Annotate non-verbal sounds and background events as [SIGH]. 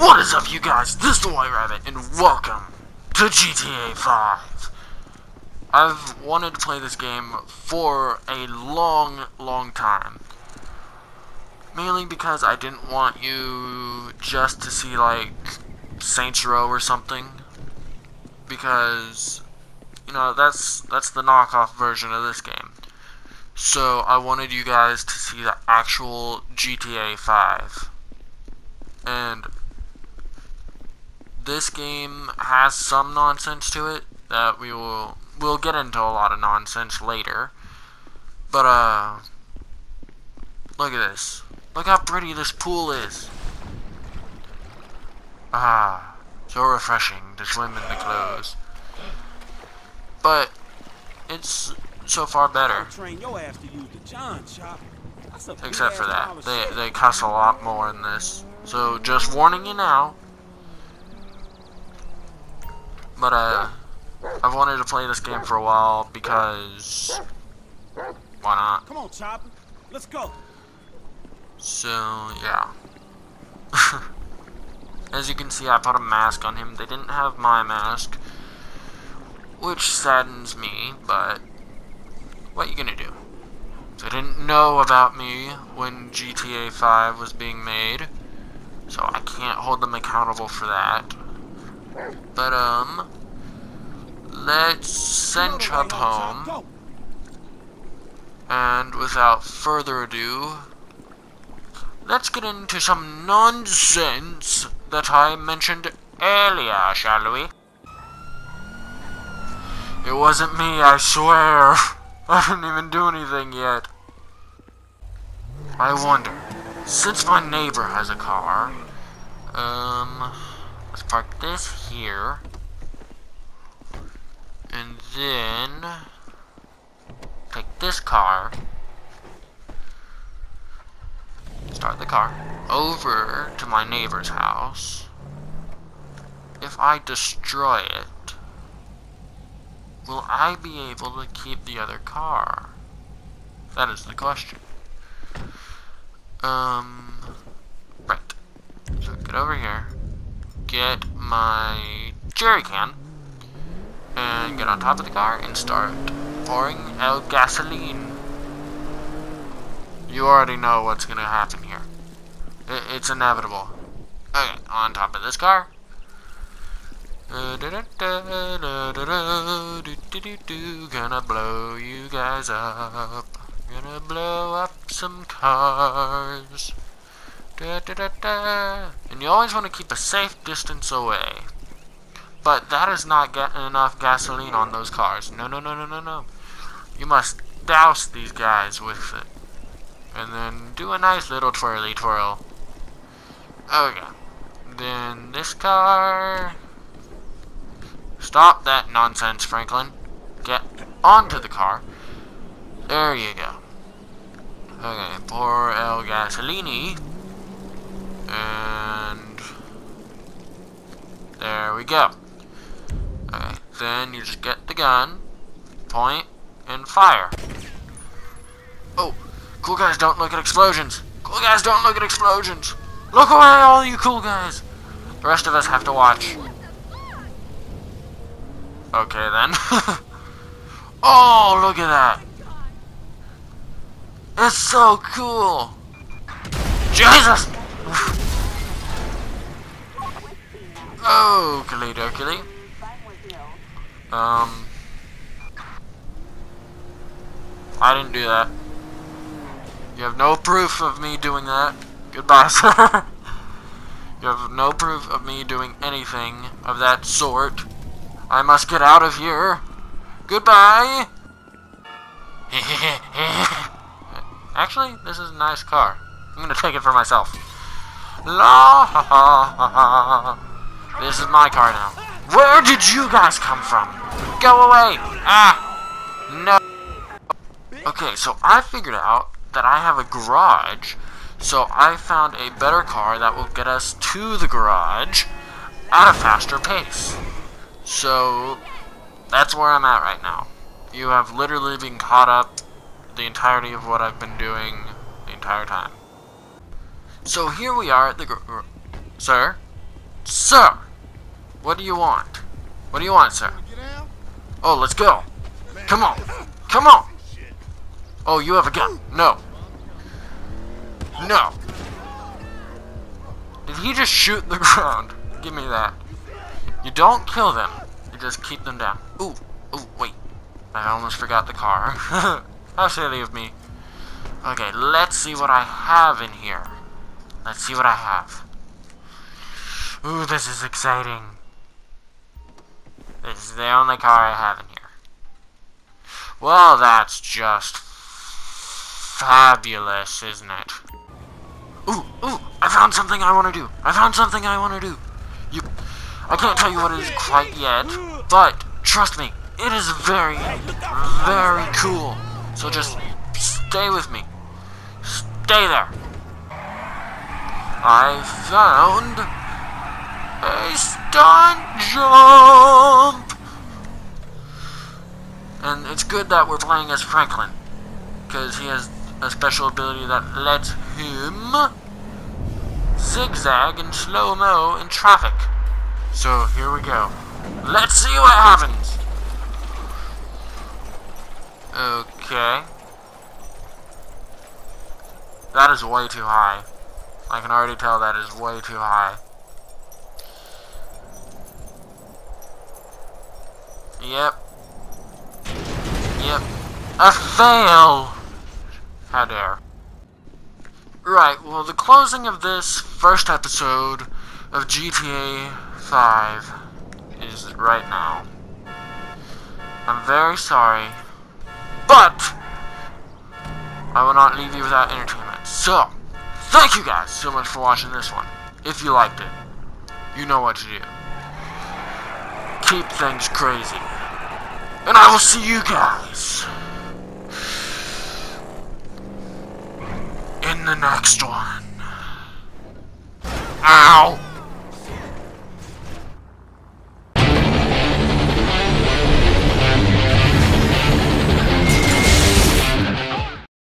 What is up, you guys? This is the White Rabbit, and welcome to GTA 5. I've wanted to play this game for a long, long time. Mainly because I didn't want you just to see, like, Saints Row or something. Because, you know, that's, that's the knockoff version of this game. So, I wanted you guys to see the actual GTA 5. And this game has some nonsense to it that we will we'll get into a lot of nonsense later. But uh look at this. Look how pretty this pool is. Ah, so refreshing to swim in the clothes. But it's so far better. Except for that. They they cuss a lot more in this. So just warning you now. But, uh, I've wanted to play this game for a while because, why not? Come on, Chopper. Let's go. So, yeah. [LAUGHS] As you can see, I put a mask on him. They didn't have my mask, which saddens me, but what are you gonna do? They didn't know about me when GTA 5 was being made, so I can't hold them accountable for that. But, um, let's send Chop home. And without further ado, let's get into some nonsense that I mentioned earlier, shall we? It wasn't me, I swear. [LAUGHS] I didn't even do anything yet. I wonder, since my neighbor has a car, um, let's park this here. And then take this car, start the car, over to my neighbor's house. If I destroy it, will I be able to keep the other car? That is the question. Um, right. So get over here, get my jerry can, and get on top of the car and start pouring out gasoline. You already know what's gonna happen here. it's inevitable. Okay, on top of this car. Gonna blow you guys up. Gonna blow up some cars. And you always want to keep a safe distance away. But that is not getting enough gasoline on those cars. No, no, no, no, no, no. You must douse these guys with it. And then do a nice little twirly twirl. Okay. Then this car... Stop that nonsense, Franklin. Get onto the car. There you go. Okay, pour el gasolini. And... There we go. Then you just get the gun, point, and fire. Oh, cool guys don't look at explosions. Cool guys don't look at explosions. Look away, all you cool guys. The rest of us have to watch. Okay then. [LAUGHS] oh, look at that. It's so cool. Jesus! Oh, dokily. Um, I didn't do that. You have no proof of me doing that. Goodbye, [LAUGHS] sir. you have no proof of me doing anything of that sort. I must get out of here. Goodbye. [LAUGHS] Actually, this is a nice car. I'm gonna take it for myself. La ha ha ha. This is my car now. Where did you guys come from? Go away! Ah! No! Okay, so I figured out that I have a garage, so I found a better car that will get us to the garage at a faster pace. So, that's where I'm at right now. You have literally been caught up the entirety of what I've been doing the entire time. So here we are at the Sir? Sir! What do you want? What do you want, sir? Oh, let's go. Come on. Come on. Oh, you have a gun. No. No. Did he just shoot the [LAUGHS] ground? Give me that. You don't kill them. You just keep them down. Ooh. Ooh, wait. I almost forgot the car. [LAUGHS] How silly of me. Okay, let's see what I have in here. Let's see what I have. Ooh, this is exciting. This is the only car I have in here. Well, that's just fabulous, isn't it? Ooh, ooh, I found something I want to do. I found something I want to do. You, I can't tell you what it is quite yet, but trust me, it is very, very cool. So just stay with me. Stay there. I found a stunt jump! And it's good that we're playing as Franklin, because he has a special ability that lets him zigzag and slow-mo in traffic. So here we go. Let's see what happens! Okay. That is way too high. I can already tell that is way too high. Yep. Yep. A fail! How dare. Right, well the closing of this first episode of GTA 5 is right now. I'm very sorry, but I will not leave you without entertainment. So, thank you guys so much for watching this one. If you liked it, you know what to do. Keep things crazy. And I will see you guys in the next one. Ow!